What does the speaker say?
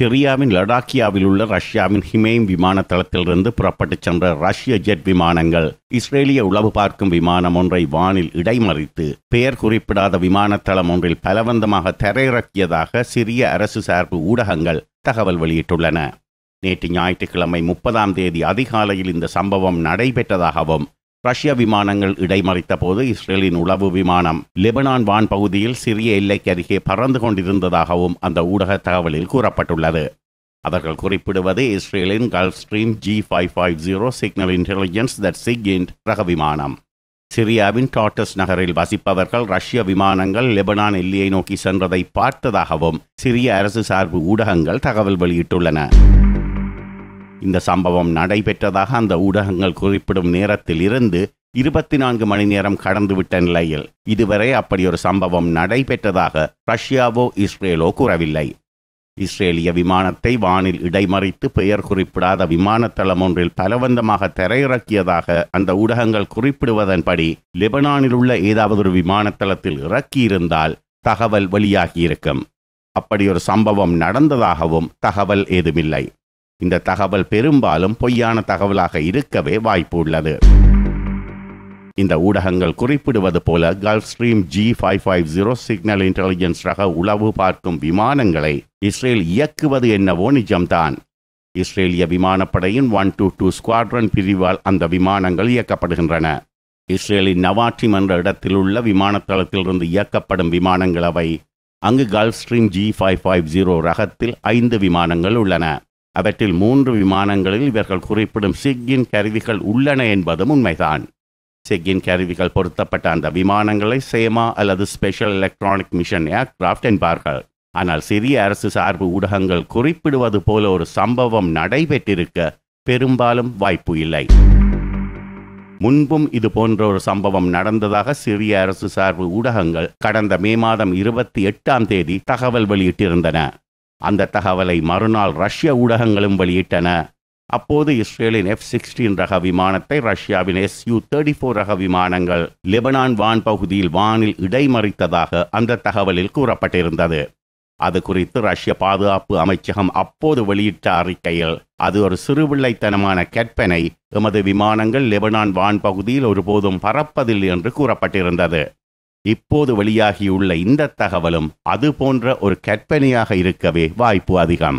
சிரியாவின் லடாக்கியாவில் உள்ள ரஷ்யாவின் ஹிமேம் விமான தளத்திலிருந்து புறப்பட்டுச் சென்ற ரஷ்ய ஜெட் விமானங்கள் இஸ்ரேலிய உளவு பார்க்கும் விமானம் ஒன்றை வானில் இடைமறித்து பெயர் குறிப்பிடாத விமானத்தளம் ஒன்றில் பலவந்தமாக தரையிறக்கியதாக சிரிய அரசு சார்பு ஊடகங்கள் தகவல் வெளியிட்டுள்ளன. நேற்று ஞாயிற்றுக்கிழமை முப்பதாம் தேதி அதிகாலையில் இந்த சம்பவம் நடைபெற்றதாகவும் ரஷ்ய விமானங்கள் இடைமறித்த போது இஸ்ரேலின் உளவு விமானம் லெபனான் வான் பகுதியில் சிறிய எல்லைக்கு அருகே பறந்து கொண்டிருந்ததாகவும் அந்த ஊடக தகவலில் கூறப்பட்டுள்ளது. அவர்கள் குறிப்பிடுவது இஸ்ரேலின் Gulfstream G five five zero signal intelligence that SIGINT ரக விமானம். சிரியாவின் டாட்டஸ் நகரில் வசிப்பவர்கள் ரஷ்ய விமானங்கள் லெபனான் எல்லையை நோக்கி சென்றதை பார்த்ததாகவும் சிரிய அரசு சார்பு ஊடகங்கள் தகவல் வெளியிட்டுள்ளன. இந்த சம்பவம் நடைபெற்றதாக அந்த ஊடகங்கள் குறிப்பிடும் நேரத்தில் இருந்து இருபத்தி நான்கு மணி நேரம் கடந்துவிட்ட நிலையில் இதுவரை அப்படி ஒரு சம்பவம் நடைபெற்றதாக ரஷ்யாவோ இஸ்ரேலோ கூறவில்லை. இஸ்ரேலிய விமானத்தை வானில் இடைமறித்து பெயர் குறிப்பிடாத விமானத்தளம் ஒன்றில் பலவந்தமாக தரையிறக்கியதாக அந்த ஊடகங்கள் குறிப்பிடுவதன்படி லெபனானில் உள்ள ஏதாவது ஒரு விமானத்தளத்தில் இறக்கியிருந்தால் தகவல் வெளியாகியிருக்கும். அப்படி ஒரு சம்பவம் நடந்ததாகவும் தகவல் ஏதுமில்லை. இந்த தகவல் பெரும்பாலும் பொய்யான தகவலாக இருக்கவே வாய்ப்பு உள்ளது இந்த ஊடகங்கள் குறிப்பிடுவது போல Gulfstream G five five zero signal intelligence ரக உளவு பார்க்கும் விமானங்களை இஸ்ரேல் இயக்குவது என்னவோ நிஜம்தான். இஸ்ரேலிய விமானப்படையின் ஒன் டூ டூ ஸ்குவாட்ரன் பிரிவால் அந்த விமானங்கள் இயக்கப்படுகின்றன. இஸ்ரேலின் நவாட்ரிம் என்ற இடத்தில் உள்ள விமானத்தளத்திலிருந்து இயக்கப்படும் விமானங்கள் அவை. அங்கு Gulfstream G five five zero ரகத்தில் ஐந்து விமானங்கள் உள்ளன. அவற்றில் மூன்று விமானங்களில் இவர்கள் குறிப்பிடும் சிக்கின் கருவிகள் உள்ளன என்பதும் உண்மைதான். சிக்கின் கருவிகள் பொருத்தப்பட்ட அந்த விமானங்களை சேமா அல்லது ஸ்பெஷல் எலக்ட்ரானிக் மிஷன் ஏர்கிராஃப்ட் என்பார்கள். ஆனால் சிறிய அரசு சார்பு ஊடகங்கள் குறிப்பிடுவது போல ஒரு சம்பவம் நடைபெற்றிருக்க பெரும்பாலும் வாய்ப்பு இல்லை. முன்பும் இது போன்ற ஒரு சம்பவம் நடந்ததாக சிறிய அரசு சார்பு ஊடகங்கள் கடந்த மே மாதம் இருபத்தி எட்டாம் தேதி தகவல் வெளியிட்டிருந்தன. அந்த தகவலை மறுநாள் ரஷ்ய ஊடகங்களும் வெளியிட்டன. அப்போது இஸ்ரேலின் எஃப் சிக்ஸ்டீன் ரக விமானத்தை ரஷ்யாவின் எஸ்யூ தேர்ட்டி ஃபோர் ரக விமானங்கள் லெபனான் வான் பகுதியில் வானில் இடைமறித்ததாக அந்த தகவலில் கூறப்பட்டிருந்தது. அது குறித்து ரஷ்ய பாதுகாப்பு அமைச்சகம் அப்போது வெளியிட்ட அறிக்கையில் அது ஒரு சிறுபிள்ளைத்தனமான கற்பனை. எமது விமானங்கள் லெபனான் வான் பகுதியில் ஒருபோதும் பறப்பதில்லை என்று கூறப்பட்டிருந்தது. இப்போது வெளியாகியுள்ள இந்த தகவலும் அது போன்ற ஒரு கற்பனையாக இருக்கவே வாய்ப்பு அதிகம்.